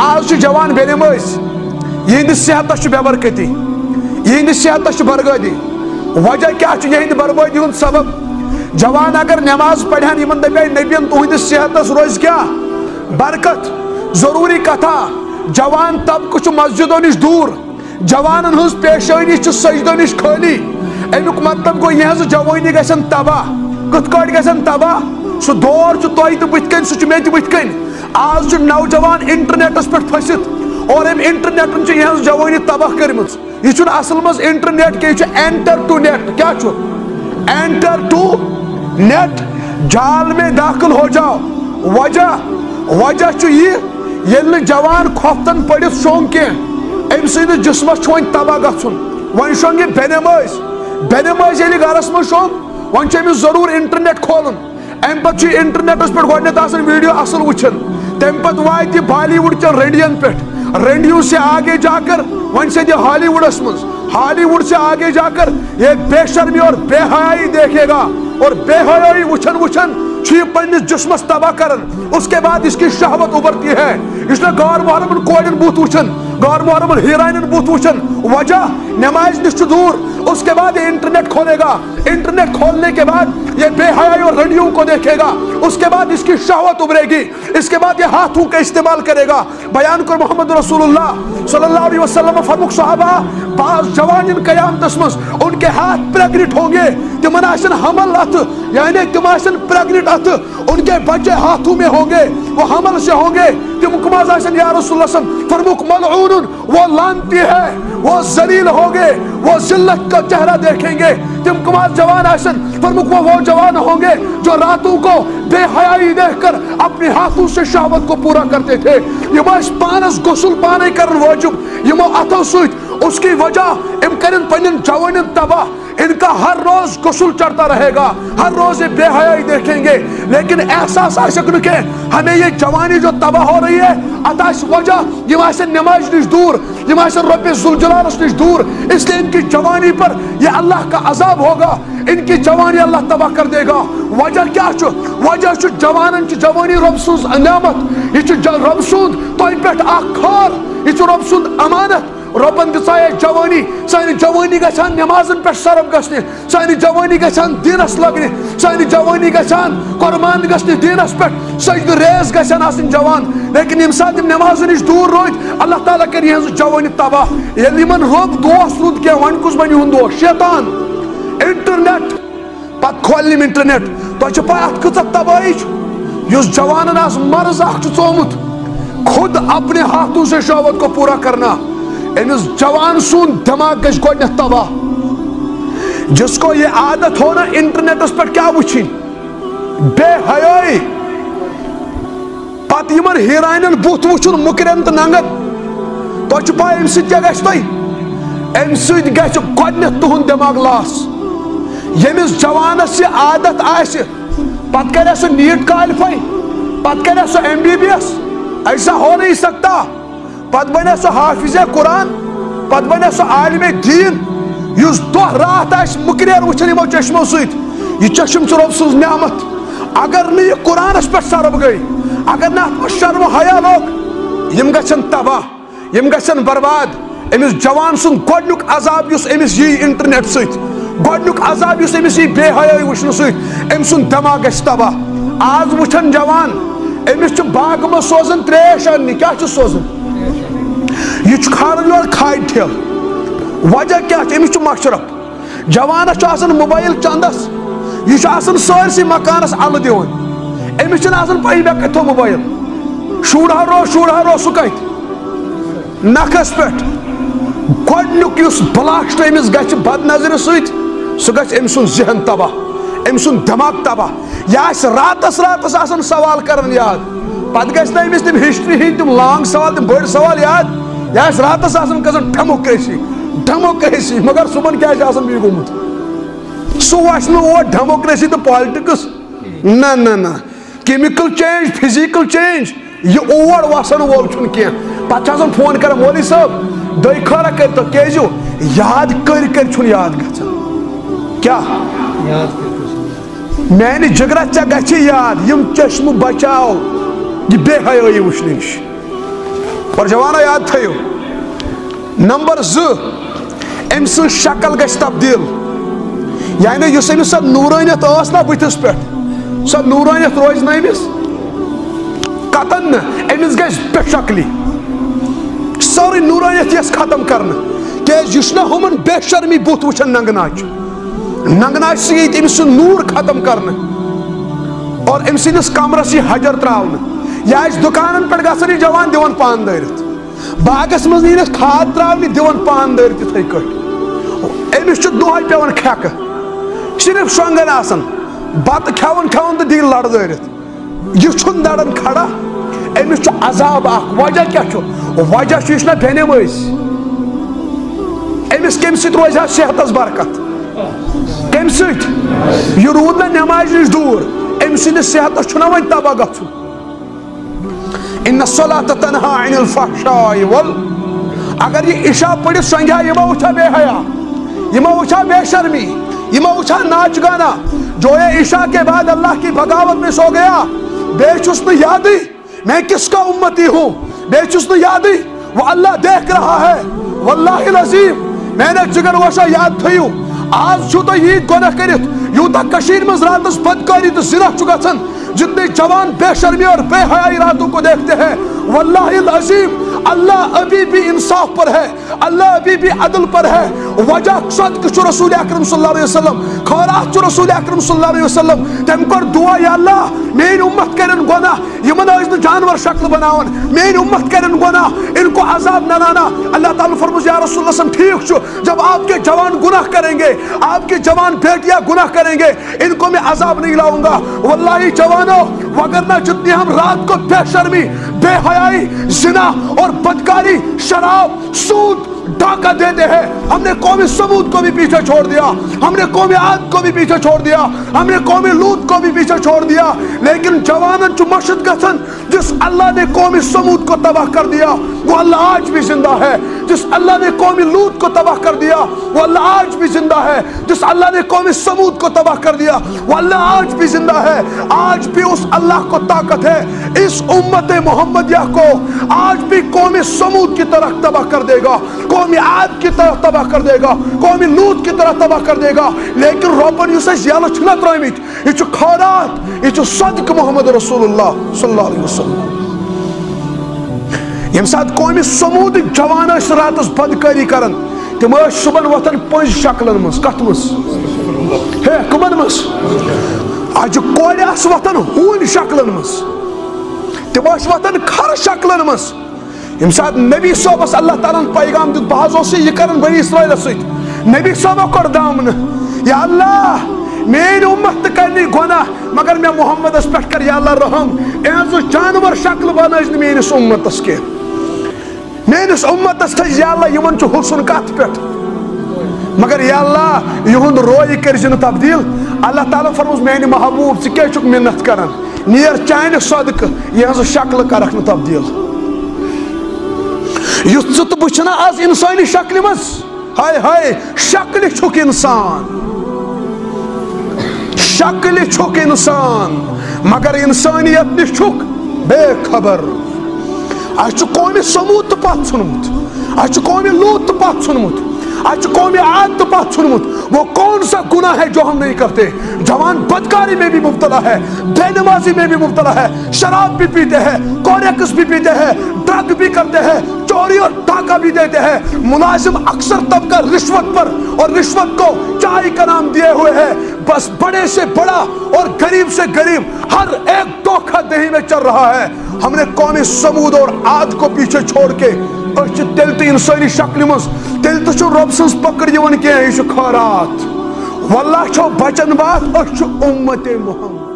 آج جوان بے نماز یہ صحت بے برکتی یہ صحت بربادی وجہ کیا یہ بربادی ہند سبب جوان اگر نماز پڑھان ان دپے نبین تہند صحت روز کیا برکت ضروری کتھا جوان طبقہ مسجدوں نش دور جوان ہز پیشانی سجدوں نش خالی امیک مطلب گو یہ جوانی گھن تباہ کت گھن تباہ سہ دور تہ تو بت کن سہ مے بت کن آج نوجوان انٹرنیٹس پہ پھست اور ام انٹرنیٹن یہ جوانی تباہ کرم یہ اصل مز انٹرنیٹ کہ اینٹر ٹو نیٹ۔ کیا اینٹر ٹو نیٹ جال میں داخل ہو جاؤ۔ وجہ وجہ یہ یل جوان کھوفتن پڑھت شونگ کی ام سندس جسمس ون تباہ گھن ون شونگ یہ بے نماز بے یل گرس من شونگ ون امس ضرور انٹرنیٹ کھولن۔ ام پتہ انٹرنیٹس پہ گۄڈنیتھ ویڈیو اصل وچھن۔ تم پتہ وات بالی ووڈ چن رنڈین پہ رنڈیو سے آگے جا کر ون سے ہالی ووڈس مز ہالی ووڈ سے آگے جا کر یہ بے شرمی اور بے حیائی دیکھے گا اور بے حیائی وچھن وچھن چھ پنس جسمس تباہ کرن۔ اس کے بعد اس کی شہوت ابھرتی ہے۔ اس نے غور محرمن کوڑن بوت وچھن غور محرمن ہیرائنن بوت وچھن۔ وجہ نماز نش دور اس کے بعد یہ انٹرنیٹ کھولے گا۔ انٹرنیٹ کھولنے کے بعد یہ بے حیائی اور رنڈیوں کو دیکھے گا۔ اس کے بعد اس کی شہوت ابھرے گی۔ اس کے بعد یہ ہاتھوں کا استعمال کرے گا۔ بیان کر محمد رسول اللہ صلی اللہ علیہ وسلم فرمک صحابہ، بعض جوان ان قیامتس مز ان کے ہاتھ پریگنٹ ہوں گے۔ تمن آسن حمل ات یعنی تم پریگنٹ ات ان کے بچے ہاتھوں میں ہوں گے، وہ حمل سے ہوں گے۔ تم کماز آسن یا رسول اللہ صلی فرمک ملعون وہ لانتی ہے، وہ ذلیل ہوں گے، وہ ذلت کا چہرہ دیکھیں گے۔ تم کماز جوان آسن فرمک وہ وہ جوان ہوں گے جو راتوں کو بے حیائی دیکھ کر اپنے ہاتھوں سے شہوت کو پورا کرتے تھے۔ یہ باش پانس غسل پانے کرن واجب، یہ مو اتو سویت اس کی وجہ ام کرن پنن جوانن تباہ، ان کا ہر روز غسل چڑھتا رہے گا۔ ہر روز یہ بے حیائی دیکھیں گے۔ لیکن احساس آسک کہ ہمیں یہ جوانی جو تباہ ہو رہی ہے اتاش وجہ، یہ آسے نماز نش دور، یہ آسے رب ذوالجلالس نش دور۔ اس لیے ان کی جوانی پر یہ اللہ کا عذاب ہوگا۔ ان کی جوانی اللہ تباہ کر دے گا۔ وجہ کیا چھو؟ وجہ چھو جوانن چھ جوانی رب سوز نعمت یہ چھو رب سوز تو ان پیٹھ آخار یہ چھو رب سوز امانت۔ رۄبن ربن دسائے جوانی سانی جوانی گژھان نمازن پہ سرف گژھنہِ سانی جوانی گژھان دینس لگنہِ سانی جوانی گژھان قربان گژھنہِ دینس پہ سجد ریز گژھان آسن جوان لیکن یم سات نماز نش دور روت اللہ تعالیٰ کر یہ جوانی تباہ ییٚلہِ یمن رب دوست روٗد کینٛہہ وۄنۍ کُس بنہِ یِہُنٛد دوست شیطان انٹرنیٹ پتہٕ کھولہِ یِم انٹرنیٹ تۄہہِ چھو پاے اتھ کۭژاہ تباہی چھُ یُس جوانن آز مرض اکھ چھُ ژومُت خود اپنے ہاتھوں سے شہوت کو پورا کرنا امس جوان سون دماغ گھس گۄڈنیتھ تباہ جس کو یہ عادت ہونا انٹرنیٹس پہ کیا وچھن بے حیائی۔ پتہ یمن ہیرائنن بُتھ وچھن مکرین تو ننگت۔ تہ چھ پاے ام سۭتۍ کیاہ گژھِ تۄہہِ ام سۭتۍ گژھِ گۄڈنیتھ تُہُنٛد دٮ۪ماغ لاس۔ ییٚمِس جوانس یہ عادت آسہِ پتہٕ کرِ سُہ نیٹ کالفائی پتہٕ کرِ سُہ ایم بی بی ایس ایسا ہو نہیں سکتا۔ پتہ بنے سو حافظ قرآن پتہ بنے سو عالم دین یس دہ رات آس مکریر وچھن یمو چشمو سۭتۍ یہ چشم چھ رب سٕنٛز نعمت اگر نہٕ یہ قرآنس پٮ۪ٹھ سرف گٔے اگر نہٕ اتھ منٛز شرم حیا لوگ یم گژھن تباہ یم گژھن برباد أمس جوان سُنٛد گۄڈنیُک عذاب یُس أمِس یی انٹرنیٹ سۭتۍ گۄڈنیُک عذاب یُس أمِس یی بے حیٲیی وٕچھنہٕ سۭتۍ أمۍ سُنٛد دٮ۪ماغ گژھِ تباہ آز وٕچھن جوان أمِس چھُ باغہٕ منٛز سوزان ترٛیش اننہِ کیٛاہ چھُ سوزان یہ کھارن یور کھاد ٹھل وجہ کیا امس مشرف جوانس آسان موبائل چندس یہ آسان سرسی مکانس ال دِوان امس آسان پی مے کتھ موبائل شوڑا رو شوڑا رو سہ کت نکھس پہ گۄڈنیُک یُس بلاسٹ أمِس گژھِ بد نظرِ سۭتۍ سُہ گژھِ أمۍ سُنٛد ذہن تباہ أمۍ سُنٛد دٮ۪ماغ تباہ یہِ آسہِ راتس راتس آسان سوال کران یاد پتہٕ گژھِ نہٕ أمِس تِم ہسٹری ہٕنٛدۍ تِم لانگ سوال تِم بٔڑۍ سوال یاد یہِ آسہِ راتس گژھان ڈیموکریسی ڈیموکریسی مگر چھُ آسان بیٚیہِ گوٚمُت سُہ وَسہِ نہٕ اور ڈیموکریسی تہٕ پالٹکس نہ نہ نہ کیمِکل چینج فِزیکل چینج یہِ اور وسان وول چھُنہٕ کینٛہہ پتہٕ چھُ آسان فون کران مولوی صٲب دۄیہِ خٲرا کٔرتو کیازِ یاد کٔرۍ کٔرۍ چھُنہٕ یاد گژھان کیٛاہ میانہِ جگرا ژےٚ گژھِ یاد یِم چشمہٕ بچاو یہ بے حیٲیی وٕچھنہٕ نِش اور یاد تھو نمبر زٕ أمۍ سٕنٛز شکل گژھِ تبدیٖل یعنی یُس أمِس سۄ نوٗرٲنیت ٲس نا بٕتھِس پٮ۪ٹھ سۄ نوٗرٲنیت روزِ نہٕ أمِس قطن نہٕ أمِس گژھِ بے شکلی سٲرٕے ختم کرنہٕ کیازِ یہِ چھُنہ بے شرمی بُتھ وٕچھان ننگناچ ننگناچ سۭتۍ ییٚتہِ أمِس سُہ نوٗر ختم کرنہٕ اور أمۍ سٕنٛدِس کمرس یی حجر تراونہٕ یہِ آسہِ دُکانن پٮ۪ٹھ جوان دِوان پان دٲرِتھ۔ باغس منٛز نیٖنس کھاد تراونہِ دِوان پان دٲرِتھ یِتھٕے کٲٹھۍ أمِس چھُ دۄہے صرف شۄنٛگان آسان۔ بتہٕ کھٮ۪وان کھٮ۪وان تہٕ دِی لڑ دٲرِتھ۔ یہِ چھُنہٕ دران کھڑا۔ أمِس چھُ عذاب اکھ۔ وجہ کیٛاہ چھُ؟ وجہ چھُ یہِ چھُنہ بیٚنہِ وٲسۍ أمِس کمہِ سۭتۍ صحتس برکت؟ کمہِ سۭتۍ؟ یہِ روٗد نہ نٮ۪مازِ نِش دوٗر۔ أمۍ سٕنٛدِس صحتس چھُنہ تباہ گژھُن۔ ان الصلاة تنہا عن الفحشاء وال اگر یہ عشاء پڑھت سنگھا یہ وچھا بے حیا، یہ وچھا بے شرمی، یہ وچھا ناچ گانا، جو یہ عشاء کے بعد اللہ کی بغاوت میں سو گیا، بے چس نہ یادی، میں کس کا امتی ہوں؟ بے چس نہ یادی، وہ اللہ دیکھ رہا ہے، واللہ العظیم، میں نے جگر وشا یاد تھیو آج چھو تو یہ گناہ کرت یوتا کشیر مز راتس بدکاری تو زنا چکا سن جتنے جوان بے شرمی اور بے حیائی راتوں کو دیکھتے ہیں واللہ العظیم اللہ ابھی بھی انصاف پر ہے، اللہ ابھی بھی عدل پر ہے۔ وجہ صدق چھو رسول اکرم صلی اللہ علیہ وسلم خورات چھو رسول اکرم صلی اللہ علیہ وسلم، تم کر دعا یا اللہ، میری امت کرن گناہ یمن ٲسۍ جانور شکل بناون، میری امت کرن گناہ، ان کو عذاب نہ لانا۔ اللہ تعالیٰ فرمز یا رسول اللہ صلی اللہ علیہ وسلم، ٹھیک چھو، جب آپ کے جوان گناہ کریں گے، آپ کی جوان بیٹیاں گناہ کریں گے، ان کو میں عذاب نہیں لاؤں گا۔ واللہ جوانوں وگرنہ جتنی ہم رات کو بے شرمی بے حیائی، زنا اور بدکاری، شراب، سود ڈاکہ دیتے ہیں۔ ہم نے قومی سمود کو بھی پیچھے چھوڑ دیا۔ ہم نے قومی عاد کو بھی پیچھے چھوڑ دیا۔ ہم نے قومی لوت کو بھی پیچھے چھوڑ دیا، لیکن جوانن جو مشد گسن جس اللہ نے قومی سمود کو تباہ کر دیا، وہ اللہ آج بھی زندہ ہے۔ جس اللہ نے قومی لوت کو تباہ کر دیا، وہ اللہ آج بھی زندہ ہے۔ جس اللہ نے قومی سمود کو تباہ کر دیا، وہ اللہ آج بھی زندہ ہے۔ آج بھی اس اللہ کو طاقت ہے۔ اس امت محمدیہ کو آج بھی قومی سمود کی طرح تباہ کر دے گا۔ قومی عاد کی طرح تباہ کر دے گا۔ قومی لوت کی طرح تباہ کر دے گا۔ لیکن روپن یوسے زیالہ چھنا ترائیمیت یہ چھو خورات یہ چھو صدق محمد رسول اللہ صلی اللہ علیہ وسلم یم سات قومی سمود جوان اس راتس بدکاری کرن تم صبح وتن پنج شکلن مز کت مز ہے کمن مز اج کور آس وتن ہون شکلن مز تم وتن کھر شکلن مز یم سات نبی صوبس اللہ تعالیٰ پیغام دیت بہت اس یہ کرن بنی اسرائیل ست نبی صوبہ کور دامن یا اللہ میری امت کرنی گناہ مگر میں محمد اس پہ کر یا اللہ رحم ایز جانور شکل بنائز میرس امتس کے میرس امتس تھز یا اللہ یمن چھ حسن کت پہ مگر یا اللہ یہند روی کرزن تبدیل اللہ تعالیٰ فرموز میانی محبوب ژٕ کیٛازِ چھُکھ محنت کران نیر چانہِ صدقہٕ یہنٛز شکلہٕ کرکھ نہٕ تبدیل یُس ژٕ تہٕ آز اِنسٲنی شکلہِ منٛز ہاے ہاے شکلہِ چھُکھ اِنسان شکلہِ چھُکھ اِنسان مگر اِنسٲنیت نِش چھُکھ بے خبر اَسہِ چھُ قومہِ سموٗد تہٕ پتھ ژھُنمُت اَسہِ چھُ قومہِ پتھ قومی عاد تو پاس وہ کون سا گناہ ہے جو ہم نہیں کرتے جوان بدکاری میں بھی مبتلا ہے بے نمازی میں بھی مبتلا ہے شراب بھی پیتے ہیں کوریکس بھی پیتے ہیں ڈرگ بھی کرتے ہیں چوری اور ڈاکہ بھی دیتے ہیں۔ ملازم اکثر طبقہ رشوت پر اور رشوت کو چائے کا نام دیے ہوئے ہیں۔ بس بڑے سے بڑا اور غریب سے غریب ہر ایک دھوکہ دہی میں چل رہا ہے۔ ہم نے قومی سمود اور عاد کو پیچھے چھوڑ کے تیل یعنی تو انسانی شکل مز تیل تو رب سن پکڑ دان کی یہ خورات واللہ چھو بچن بات امت محمد۔